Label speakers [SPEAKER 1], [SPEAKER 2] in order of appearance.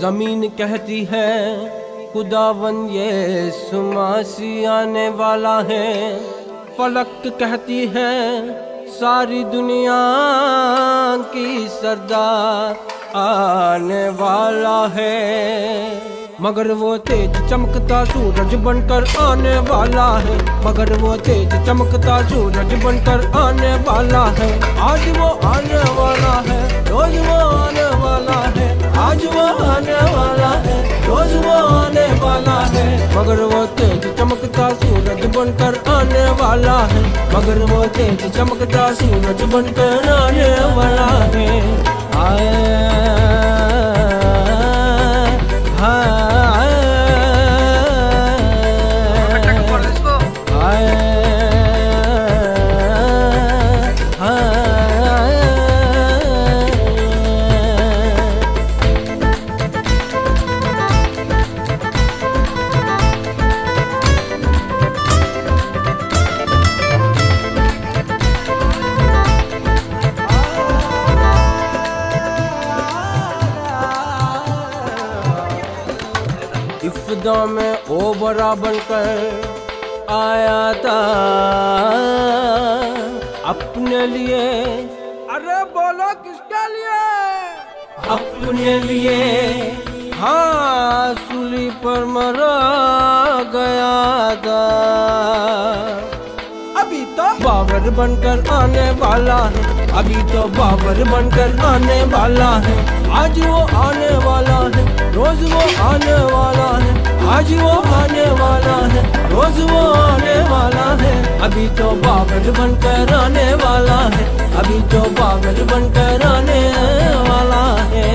[SPEAKER 1] ज़मीन कहती है, खुदावन ये सुमासी आने वाला है। फलक कहती है, सारी दुनिया की सरदार आने वाला है। मगर वो तेज चमकता सूरज बनकर आने वाला है। मगर वो तेज चमकता सूरज बनकर आने वाला है। आज वो आने वाला है, रोज वो आने वाला है। आज वो आने वाला है, रोज वो आने वाला है। मगर वो तेज चमकता सूरज बनकर आने वाला है। मगर वो तेज चमकता सूरज बनकर आने वाला है। आए इफ्दा में ओबरा बनकर आया था। अपने लिए
[SPEAKER 2] अरे बोलो किसके लिए?
[SPEAKER 1] अपने लिए हाँ सूली पर मरा गया था।
[SPEAKER 2] अभी तो
[SPEAKER 1] बाबर बनकर आने वाला है अभी तो बाबर बनकर आने वाला है। आज वो आने वाला है रोज वो आने वाला आज वो आने वाला है, रोज वो आने वाला है। अभी तो बाबर बनकर आने वाला है, अभी तो बाबर बनकर आने वाला है।